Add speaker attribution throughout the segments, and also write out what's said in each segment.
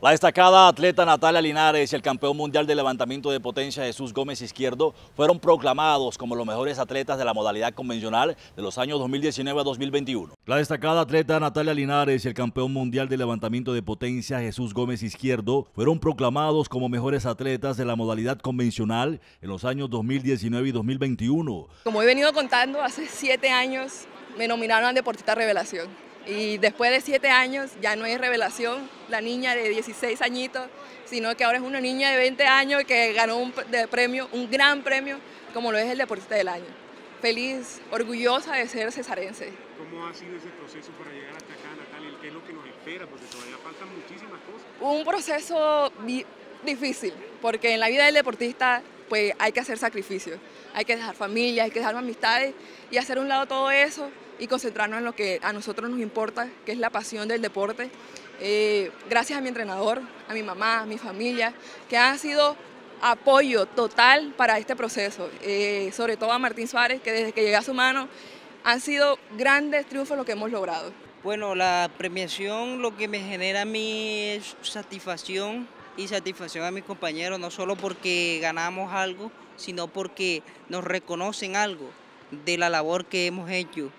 Speaker 1: La destacada atleta Natalia Linares y el campeón mundial de levantamiento de potencia Jesús Gómez Izquierdo fueron proclamados como los mejores atletas de la modalidad convencional de los años 2019 a 2021. La destacada atleta Natalia Linares y el campeón mundial de levantamiento de potencia Jesús Gómez Izquierdo fueron proclamados como mejores atletas de la modalidad convencional en los años 2019 y 2021.
Speaker 2: Como he venido contando, hace siete años me nominaron a Deportista Revelación y después de siete años ya no hay revelación, la niña de 16 añitos, sino que ahora es una niña de 20 años que ganó un premio, un gran premio, como lo es el deportista del año. Feliz, orgullosa de ser cesarense.
Speaker 3: ¿Cómo ha sido ese proceso para llegar hasta acá, Natalia? ¿Qué es lo que nos espera? Porque todavía faltan muchísimas cosas.
Speaker 2: Un proceso difícil, porque en la vida del deportista pues hay que hacer sacrificios, hay que dejar familia, hay que dejar amistades y hacer un lado todo eso y concentrarnos en lo que a nosotros nos importa, que es la pasión del deporte. Eh, gracias a mi entrenador, a mi mamá, a mi familia, que han sido apoyo total para este proceso, eh, sobre todo a Martín Suárez, que desde que llegué a su mano han sido grandes triunfos lo que hemos logrado.
Speaker 4: Bueno, la premiación lo que me genera a mí es satisfacción y satisfacción a mis compañeros, no solo porque ganamos algo, sino porque nos reconocen algo de la labor que hemos hecho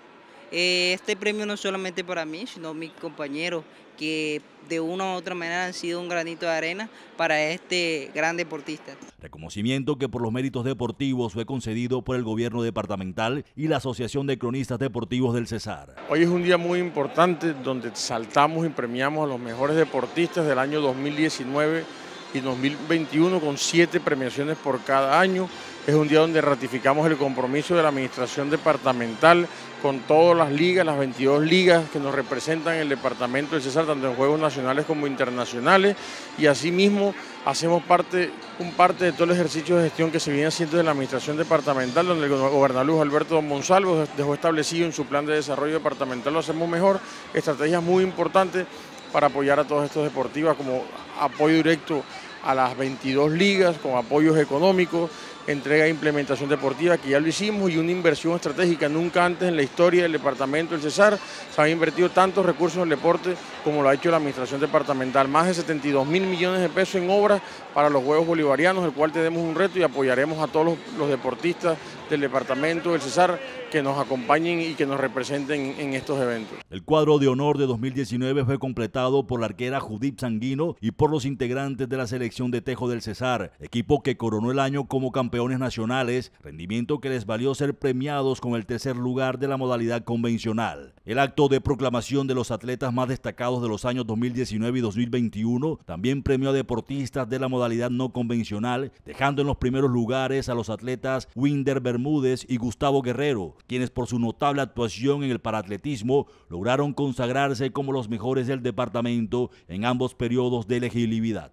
Speaker 4: eh, este premio no es solamente para mí, sino mis compañeros que de una u otra manera han sido un granito de arena para este gran deportista.
Speaker 1: Reconocimiento que por los méritos deportivos fue concedido por el gobierno departamental y la Asociación de Cronistas Deportivos del Cesar.
Speaker 5: Hoy es un día muy importante donde saltamos y premiamos a los mejores deportistas del año 2019 y 2021 con siete premiaciones por cada año. Es un día donde ratificamos el compromiso de la administración departamental con todas las ligas, las 22 ligas que nos representan en el departamento del César, tanto en juegos nacionales como internacionales, y asimismo hacemos parte, un parte de todo el ejercicio de gestión que se viene haciendo de la administración departamental, donde el gobernador Alberto Monsalvo dejó establecido en su plan de desarrollo departamental, lo hacemos mejor, estrategias muy importantes para apoyar a todos estos deportivos como apoyo directo a las 22 ligas, con apoyos económicos, entrega e implementación deportiva, que ya lo hicimos, y una inversión estratégica. Nunca antes en la historia del departamento del Cesar se han invertido tantos recursos en el deporte como lo ha hecho la administración departamental. Más de 72 mil millones de pesos en obras para los Juegos Bolivarianos, el cual tenemos un reto y apoyaremos a todos los, deportistas del departamento del Cesar que nos acompañen y que nos representen en estos eventos.
Speaker 1: El cuadro de honor de 2019 fue completado por la arquera Judith Sanguino y por los integrantes de la selección de Tejo del Cesar, equipo que coronó el año como nacionales, rendimiento que les valió ser premiados con el tercer lugar de la modalidad convencional. El acto de proclamación de los atletas más destacados de los años 2019 y 2021 también premió a deportistas de la modalidad no convencional, dejando en los primeros lugares a los atletas Winder Bermúdez y Gustavo Guerrero, quienes por su notable actuación en el paratletismo lograron consagrarse como los mejores del departamento en ambos periodos de elegibilidad.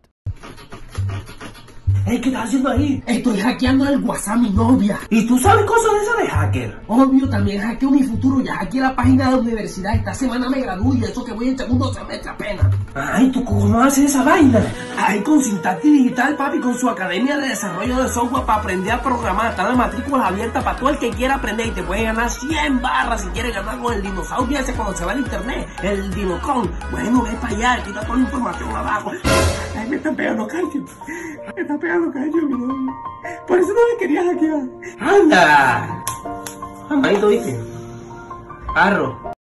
Speaker 6: ¿Qué estás haciendo ahí? Estoy hackeando el WhatsApp mi novia. ¿Y tú sabes cosas de eso de hacker? Obvio, también hackeo mi futuro. Ya hackeé la página de la universidad. Esta semana me gradúo y eso que voy en segundo semestre apenas. Ay, ¿tú cómo haces esa vaina? Ay, con Sintaxi Digital, papi, con su academia de desarrollo de software para aprender a programar. Está la matrícula abierta para todo el que quiera aprender y te puede ganar 100 barras si quieres ganar con el dinosaurio ese cuando se va al internet. El Dinocon. Bueno, ve para allá, está toda la información abajo. Ay, me están pegando calcio. Me están pegando calcio, mi novio. Por eso no me querías hackear. ¡Anda! Amadito, ¿viste? Arro.